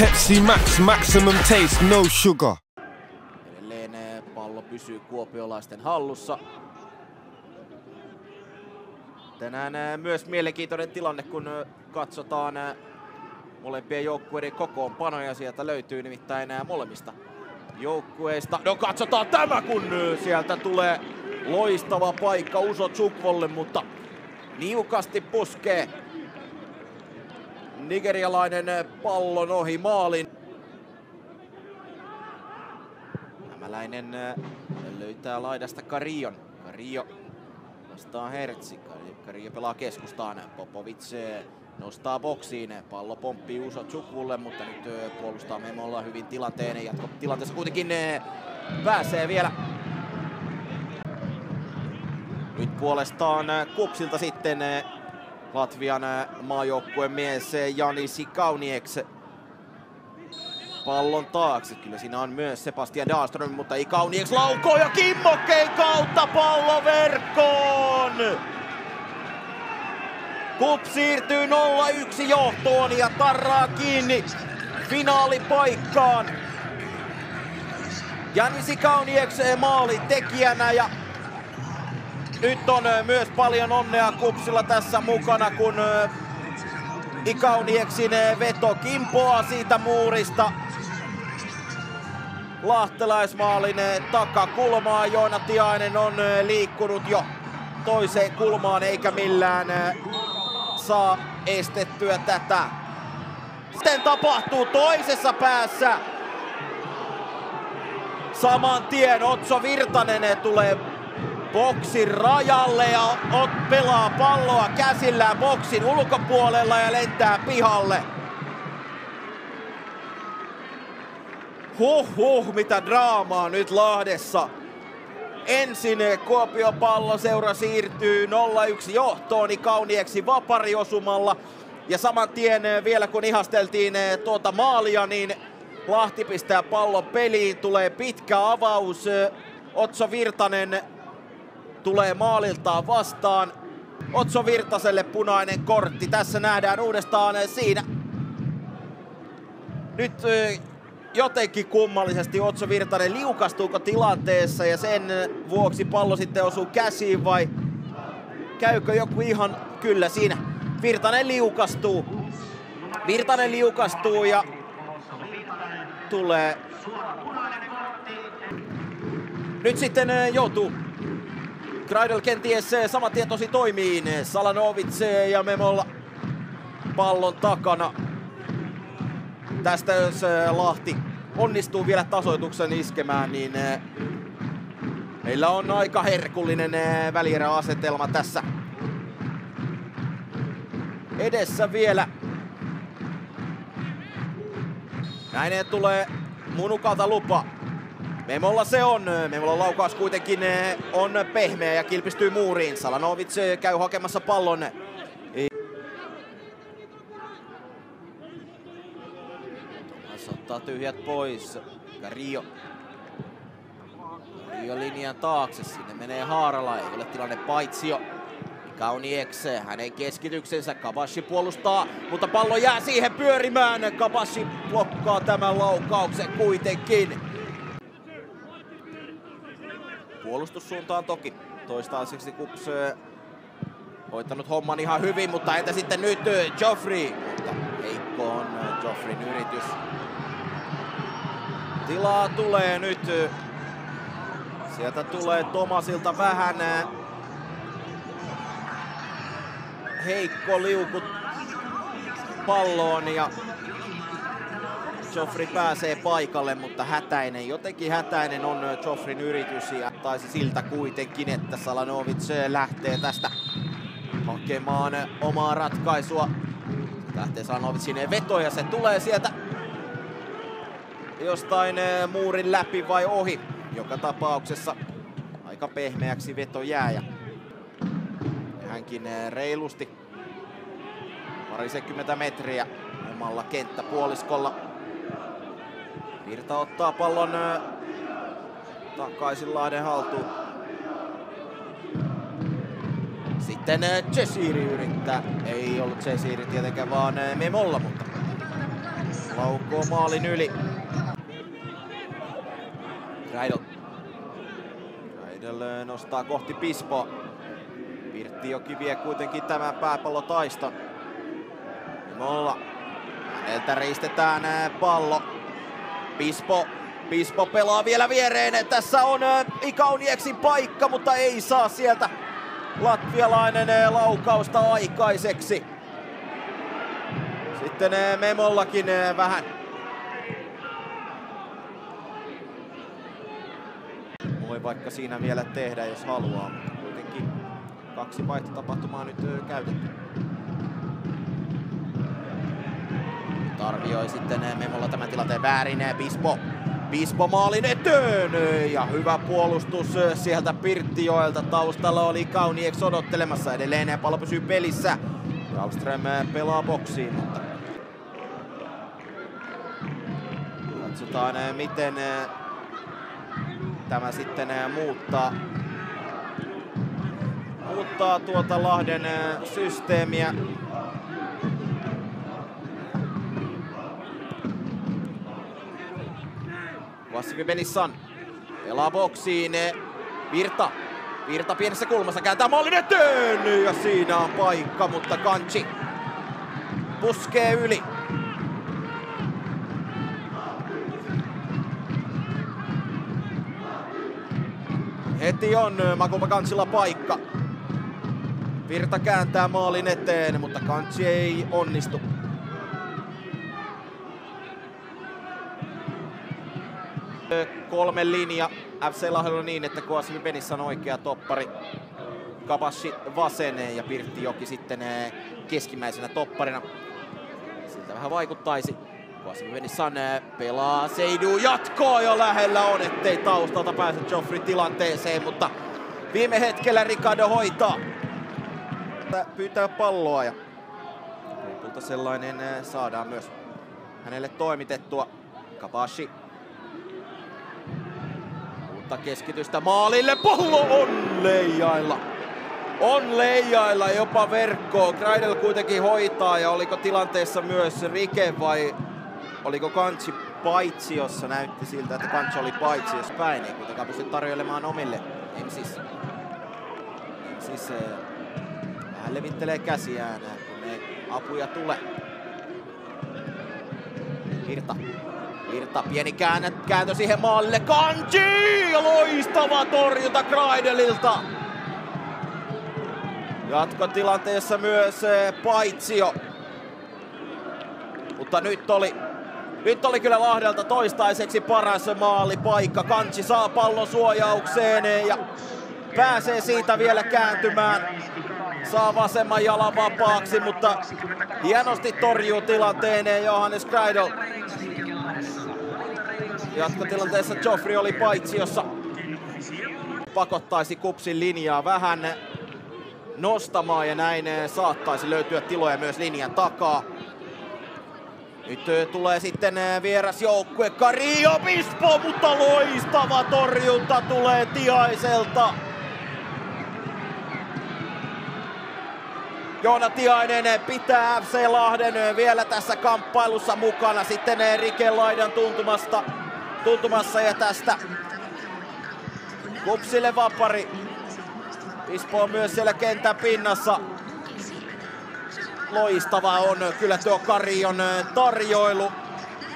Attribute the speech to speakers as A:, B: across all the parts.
A: Pepsi Max, maximum taste, no sugar.
B: Edelleen eh, pallo pysyy kuopiolaisten hallussa. Tänään eh, myös mielenkiintoinen tilanne, kun eh, katsotaan molempien joukkueiden kokoonpanoja. Sieltä löytyy nimittäin molemmista joukkueista. No katsotaan tämä, kun sieltä tulee loistava paikka Uso Tsukvolle, mutta niukasti puskee nigerialainen pallon ohi maalin. Hämäläinen äh, löytää laidasta Karion. Kario vastaa Hertzi. Kario, Kario pelaa keskustaan. Popovic äh, nostaa boksiin. Pallo pomppii Uso Tsukvulle, mutta nyt äh, puolustaa Memolla hyvin tilanteen. Jatko tilanteessa kuitenkin pääsee vielä. Nyt puolestaan Kupsilta sitten Latvian maajoukkueen mies Jani Sikaunieks pallon taakse. Kyllä siinä on myös Sebastian Dahlström, mutta ei kauniiksi laukoo ja kimmokkeen kautta pallo verkkoon! Kup siirtyy 0-1 johtoon ja tarraa kiinni finaalipaikkaan. Janisi Kaunieks maali tekijänä ja nyt on myös paljon onnea Kupsilla tässä mukana, kun Ikaunieksin veto kimpoaa siitä muurista lahtelaismaalin takakulmaa. Joona Tiainen on liikkunut jo toiseen kulmaan eikä millään saa estettyä tätä. Sitten tapahtuu toisessa päässä. Saman tien Otso Virtanen tulee boksin rajalle ja Ot pelaa palloa käsillään boksin ulkopuolella ja lentää pihalle. Huh huh, mitä draamaa nyt Lahdessa. Ensin Kuopio palloseura siirtyy 0-1 johtoon niin kaunieksi vapariosumalla. Ja saman tien vielä kun ihasteltiin tuota maalia, niin Lahti pistää pallon peliin. Tulee pitkä avaus. Otso Virtanen tulee maaliltaan vastaan. Otso Virtaselle punainen kortti. Tässä nähdään uudestaan siinä. Nyt jotenkin kummallisesti Otso Virtanen liukastuuko tilanteessa ja sen vuoksi pallo sitten osuu käsiin vai käykö joku ihan kyllä siinä. Virtanen liukastuu. Virtanen liukastuu ja tulee. Nyt sitten joutuu Kreidel kenties sama tietosi toimiin. Salanovic ja Memolla pallon takana. Tästä jos Lahti onnistuu vielä tasoituksen iskemään, niin meillä on aika herkullinen välieräasetelma tässä edessä vielä. Näin tulee Munukalta lupa. Memolla se on. Memolla laukaus kuitenkin on pehmeä ja kilpistyy muuriin. Salanovic käy hakemassa pallon. Thomas ottaa tyhjät pois. Rio. Rio linjan taakse. Sinne menee Haarala. Ei ole tilanne paitsio. Kaunieks, hänen keskityksensä, Kabashi puolustaa, mutta pallo jää siihen pyörimään. Kabashi blokkaa tämän laukauksen kuitenkin. Puolustussuuntaan toki toistaiseksi Kups hoitanut homman ihan hyvin, mutta entä sitten nyt Joffrey? Mutta heikko on Joffreyn yritys. Tilaa tulee nyt. Sieltä tulee Tomasilta vähän heikko liuku palloon ja Joffrey pääsee paikalle, mutta hätäinen, jotenkin hätäinen on Joffrin yritys ja taisi siltä kuitenkin, että Salanovic lähtee tästä hakemaan omaa ratkaisua. Lähtee Salanovicin veto ja se tulee sieltä jostain muurin läpi vai ohi. Joka tapauksessa aika pehmeäksi veto jää ja hänkin reilusti parisenkymmentä metriä omalla kenttäpuoliskolla Virta ottaa pallon takaisin Lahden haltuun. Sitten Chesiri yrittää. Ei ollut Chesiri tietenkään vaan Memolla, mutta Laukoo maalin yli. Raidel. Raidel nostaa kohti Pispoa. Pirttijoki vie kuitenkin tämän pääpallotaiston. Molla. Häneltä riistetään pallo. Pispo. Pispo pelaa vielä viereen. Tässä on Ikaunieksin paikka, mutta ei saa sieltä latvialainen laukausta aikaiseksi. Sitten Memollakin vähän voi vaikka siinä vielä tehdä, jos haluaa, mutta kuitenkin kaksi vaihtotapahtumaa nyt käytetty. Nyt arvioi sitten Memolla tämän tilanteen väärin. Bispo Bispo maalin eteen ja hyvä puolustus sieltä Pirttijoelta. Taustalla oli Kaunieks odottelemassa edelleen pallo pysyy pelissä. Alström pelaa boksiin, mutta katsotaan miten tämä sitten muuttaa muuttaa tuota Lahden systeemiä. Vassivi Benissan pelaa boksiin. Virta. Virta pienessä kulmassa kääntää maalin eteen ja siinä on paikka, mutta Kanchi puskee yli. Heti on Makupa Kantsilla paikka. Virta kääntää maalin eteen, mutta Kantsi ei onnistu. Kolme linja FC Lahdella niin, että Koasimi Benissä on oikea toppari. Kabashi vaseneen ja Pirttijoki sitten keskimmäisenä topparina. Siltä vähän vaikuttaisi. Koasimi Benissan eh, pelaa Seidu jatkoa jo lähellä on, ettei taustalta pääse Joffrey tilanteeseen, mutta viime hetkellä Ricardo hoitaa. Pyytää palloa ja lopulta sellainen saadaan myös hänelle toimitettua. Kabashi Uutta keskitystä maalille. Pallo on leijailla. On leijailla jopa verkkoon. Kreidel kuitenkin hoitaa ja oliko tilanteessa myös Rike vai oliko Kantsi paitsi, jossa näytti siltä, että Kantsi oli paitsi, jos päin ei kuitenkaan pysty tarjoilemaan omille. siis, siis vähän levittelee käsiään, kun ei apuja tule. Virta Virta pieni käännä, kääntö siihen maalille. Kanji! Loistava torjunta Kraidelilta. Jatkotilanteessa myös eh, Paitsio. Mutta nyt oli, nyt oli kyllä Lahdelta toistaiseksi paras maalipaikka. Kanchi saa pallon suojaukseen ja pääsee siitä vielä kääntymään. Saa vasemman jalan vapaaksi, mutta hienosti torjuu tilanteen Johannes Kreidel. Jatkotilanteessa Joffrey oli paitsi, jossa pakottaisi kupsin linjaa vähän nostamaan ja näin saattaisi löytyä tiloja myös linjan takaa. Nyt tulee sitten vieras joukkue Kario Bispo, mutta loistava torjunta tulee Tiaiselta. Joona Tiainen pitää FC Lahden vielä tässä kamppailussa mukana sitten Rike Laidan tuntumasta tuntumassa ja tästä Kupsille vapari. Ispo on myös siellä kentän pinnassa. Loistava on kyllä tuo Karion tarjoilu,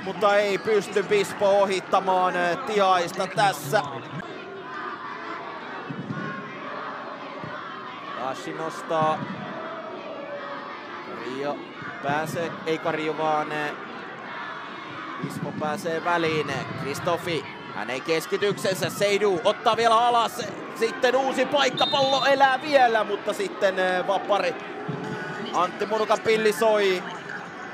B: mutta ei pysty Bispo ohittamaan Tiaista tässä. Ashi nostaa. Kario pääsee, ei Kario vaan Ismo pääsee väliin. Kristofi hänen keskityksensä. Seidu ottaa vielä alas. Sitten uusi paikka. Pallo elää vielä, mutta sitten eh, vapari. Antti Munukan pilli soi.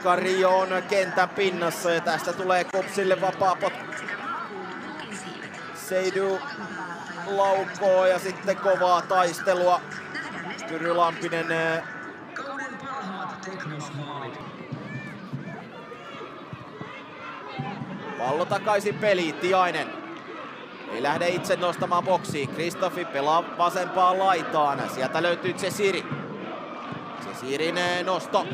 B: Kario on kentän pinnassa ja tästä tulee Kopsille vapaa pot. Seidu laukoo ja sitten kovaa taistelua. Kyry Lampinen Pallo takaisin peliin, Tiainen. Ei lähde itse nostamaan boksiin. Kristoffi pelaa vasempaan laitaan. Sieltä löytyy Cesiri. Cesirin nosto.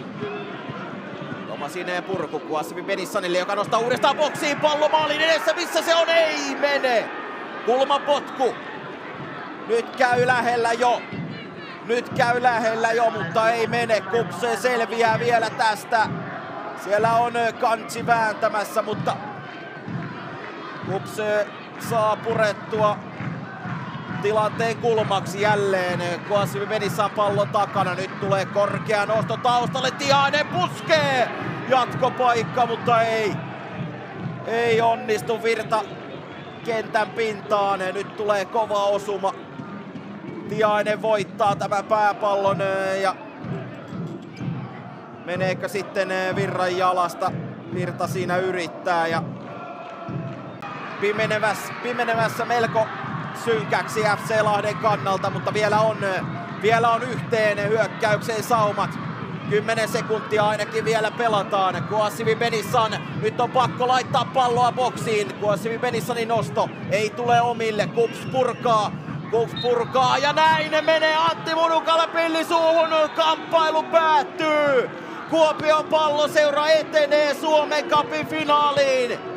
B: sauma sinne purku Kuasivi Benissanille, joka nostaa uudestaan boksiin pallo maalin edessä. Missä se on? Ei mene! Kulmapotku. Nyt käy lähellä jo. Nyt käy lähellä jo, mutta ei mene. Kupse selviää vielä tästä. Siellä on kansi vääntämässä, mutta Kupse saa purettua tilanteen kulmaksi jälleen. Kuasivi Benissa pallon takana. Nyt tulee korkea nosto taustalle. Tiainen puskee. Jatkopaikka, mutta ei. Ei onnistu Virta kentän pintaan. Nyt tulee kova osuma. Tiainen voittaa tämän pääpallon ja meneekö sitten Virran jalasta. Virta siinä yrittää ja pimenevässä, pimenevässä melko synkäksi FC Lahden kannalta, mutta vielä on, vielä on yhteen hyökkäykseen saumat. 10 sekuntia ainakin vielä pelataan. Kuasivi Benissan, nyt on pakko laittaa palloa boksiin. Kuasivi Benissanin nosto ei tule omille. Kups purkaa, Kups purkaa ja näin ne menee Antti Munukalle pillisuuhun. Kamppailu päättyy. Kuopion palloseura etenee Suomen Cupin finaaliin.